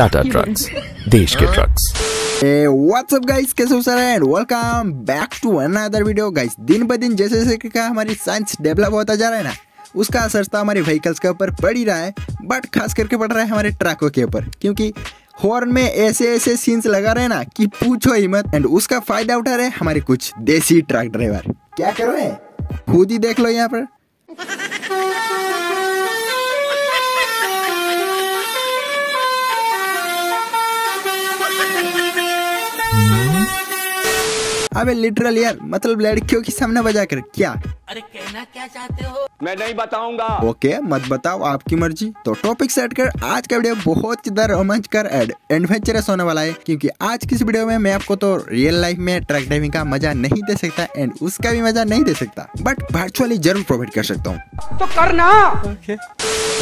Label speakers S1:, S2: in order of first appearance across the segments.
S1: Tata trucks देश के trucks
S2: up guys? कैसे हो sir? And welcome back to another video guys दिन ब दिन जैसे जैसे कि हमारी साइंस डेवलप होता जा रहा है ना उसका असर तो हमारे व्हीकल्स के ऊपर पड़ ही रहा है बट खास करके पड़ रहा है हमारे ट्रकों के ऊपर क्योंकि हॉर्न में ऐसे ऐसे सीन्स लगा रहे ना कि पूछो ही मत एंड उसका फ़ायदा उठा रहे हमारे कुछ देसी ट्रक ड्राइवर क्या कर रहे हैं? खुद ही देख लो यहाँ पर। अबे लिटरल यार मतलब लड़कियों के सामने बजा कर क्या?
S3: अरे कहना क्या चाहते हो?
S4: मैं नहीं बताऊँगा।
S2: ओके मत बताओ आपकी मर्ज़ी। तो टॉपिक सेट कर आज का वीडियो बहुत ज़्यादा रोमांचकर एंड एडवेंचरस होने वाला है क्योंकि आज की इस वीडियो में मैं आपको तो रियल लाइफ में ट्रक ड्राइविंग का मज़ा नहीं दे सकता एंड उसका भी मज़ा नहीं दे सकता बट वर्चुअली ज़रूर प्रोवाइड कर सकता हूँ।
S4: तो करना!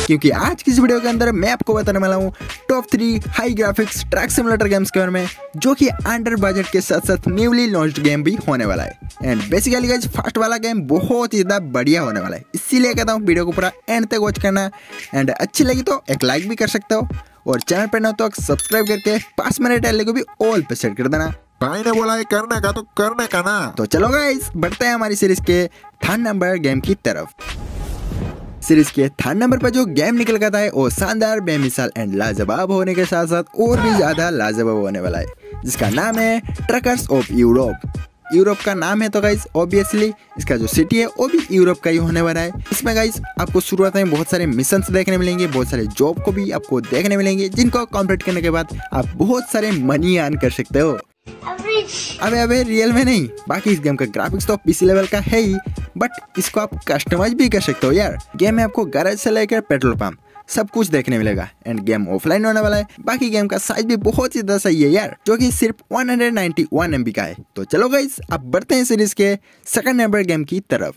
S2: क्योंकि आज की इस वीडियो के अंदर मैं आपको बताने वाला हूँ top three high graphics truck simulator games के बारे में जो कि अंडर बजट के साथ साथ न्यूली लॉन्च गेम भी होने वाला है। एंड बेसिकली गाइज़ फ़र्स्ट वाला गेम बहुत ही ज़्यादा बढ़िया होने वाला है। इसीलिए कहता हूँ वीडियो को पूरा एंड तक वॉच करना। एंड अच्छी लगी तो एक लाइक भी कर सकते हो। और चैनल पर ना तो सब्सक्राइब करके पास में टेल को भी ऑल पे सेट कर देना।
S5: भाई ने बोला है करने का तो करने का ना।
S2: तो चलो गाइस बढ़ते हैं हमारी सीरीज़ के थर्ड नंबर गेम की तरफ़। सीरीज़ के थर्ड नंबर पर जो गेम निकल कर है वो शानदार बेमिसाल एंड लाजवाब होने के साथ साथ और भी ज़्यादा लाजवाब होने वाला है जिसका नाम है ट्रकर्स ऑफ़ यूरोप यूरोप का नाम है तो गाइस ऑब्वियसली इसका जो सिटी है वो भी यूरोप का ही होने वाला है। इसमें गाइज़ आपको शुरुआत में बहुत सारे मिशन देखने मिलेंगे बहुत सारे जॉब को भी आपको देखने मिलेंगे जिनको कंप्लीट करने के बाद आप बहुत सारे मनी अर्न कर सकते हो। अबे अबे रियल में नहीं बाकी इस गेम का ग्राफिक्स तो पीसी लेवल का है ही। बट इसको आप कस्टमाइज भी कर सकते हो यार। गेम में आपको गैरेज से लेकर पेट्रोल पंप सब कुछ देखने मिलेगा। एंड गेम ऑफलाइन होने वाला है। बाकी गेम का साइज़ भी बहुत ही ज़्यादा सही है यार, जो कि सिर्फ़ 191 एमबी का है। तो चलो गाइज़ अब बढ़ते हैं सीरीज़ के सेकंड नंबर गेम की तरफ़।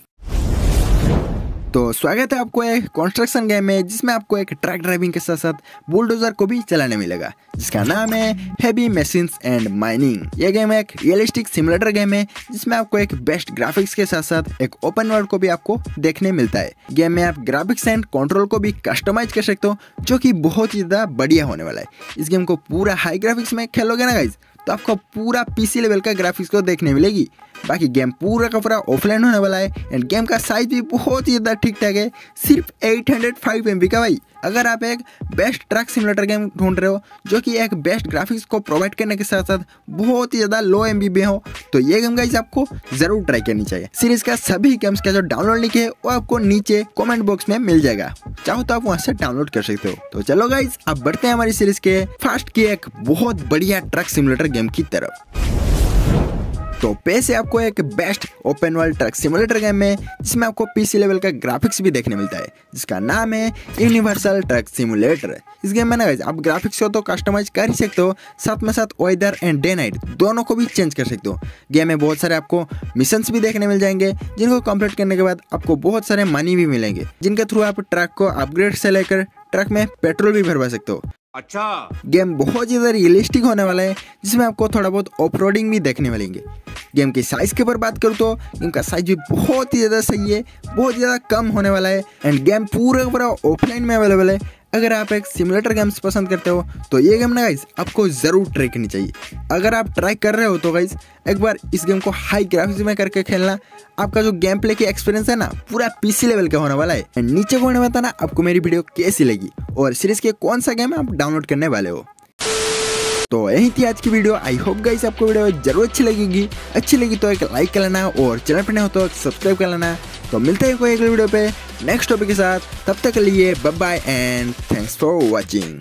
S2: तो स्वागत है आपको एक कंस्ट्रक्शन गेम में, जिसमें आपको एक ट्रक ड्राइविंग के साथ साथ बुलडोजर को भी चलाने मिलेगा, जिसका नाम है हैवी मशीन्स एंड माइनिंग ये गेम एक रियलिस्टिक सिमुलेटर गेम है, जिसमें आपको एक बेस्ट ग्राफिक्स के साथ साथ एक ओपन वर्ल्ड को भी आपको देखने मिलता है। गेम में आप ग्राफिक्स एंड कंट्रोल को भी कस्टमाइज कर सकते हो, जो कि बहुत ही ज़्यादा बढ़िया होने वाला है। इस गेम को पूरा हाई ग्राफिक्स में खेलोगे ना गाइज़ तो आपको पूरा पीसी लेवल का ग्राफिक्स को देखने मिलेगी। बाकी गेम पूरा का पूरा ऑफलाइन होने वाला है एंड गेम का साइज़ भी बहुत ही ज़्यादा ठीक ठाक है, सिर्फ़ 805 एमबी का भाई। अगर आप एक बेस्ट ट्रक सिमुलेटर गेम ढूंढ रहे हो, जो कि एक बेस्ट ग्राफिक्स को प्रोवाइड करने के साथ साथ बहुत ही ज़्यादा लो एम में हो तो ये गेम गाइज़ आपको ज़रूर ट्राई करनी चाहिए। सीरीज़ का सभी गेम्स का जो डाउनलोड लिंक है, वो आपको नीचे कॉमेंट बॉक्स में मिल जाएगा। चाहो तो आप वहाँ से डाउनलोड कर सकते हो। तो चलो गाइज़ अब बढ़ते हैं हमारी सीरीज़ के फ़र्स्ट की एक बहुत बढ़िया ट्रक सिमुलेटर गेम की तरफ़। तो पैसे आपको एक best open world truck simulator game में, जिसमें आपको पीसी लेवल का ग्राफिक्स भी देखने मिलता है, जिसका नाम है यूनिवर्सल ट्रक सिमुलेटर इस गेम में ना आप ग्राफिक्स को तो कस्टमाइज कर ही सकते हो, साथ में साथ वेदर एंड डे नाइट दोनों को भी चेंज कर सकते हो। गेम में बहुत सारे आपको मिशंस भी देखने मिल जाएँगे, जिनको कंप्लीट करने के बाद आपको बहुत सारे मनी भी मिलेंगे, जिनके थ्रू आप ट्रक को अपग्रेड से लेकर ट्रक में पेट्रोल भी भरवा सकते हो।
S4: अच्छा।
S2: गेम बहुत ज़्यादा रियलिस्टिक होने वाला है, जिसमें आपको थोड़ा बहुत ऑफ़ भी देखने मिलेंगे। गेम की साइज़ के ऊपर बात करूँ तो गेम का साइज़ भी बहुत ही ज़्यादा सही है, बहुत ज़्यादा कम होने वाला है एंड गेम पूरा पूरा ऑफलाइन में अवेलेबल है। अगर आप एक सिमुलेटर गेम्स पसंद करते हो तो ये गेम ना गाइज़ आपको ज़रूर ट्राई करनी चाहिए। अगर आप ट्राई कर रहे हो तो गाइज़ एक बार इस गेम को हाई ग्राफिक्स में करके खेलना। आपका जो गेम प्ले की एक्सपीरियंस है ना, पूरा पीसी लेवल का होने वाला है। एंड नीचे को बताना आपको मेरी वीडियो कैसी लगी, और सीरीज़ के कौन सा गेम आप डाउनलोड करने वाले हो। तो यही थी आज की वीडियो आई होप गाइस आपको वीडियो ज़रूर अच्छी लगेगी। अच्छी लगी तो एक लाइक कर लेना, और चैनल पर नहीं हो तो सब्सक्राइब कर लेना। तो मिलते हैं कोई अगले वीडियो पे। नेक्स्ट टॉपिक के साथ तब तक के लिए bye bye and thanks for watching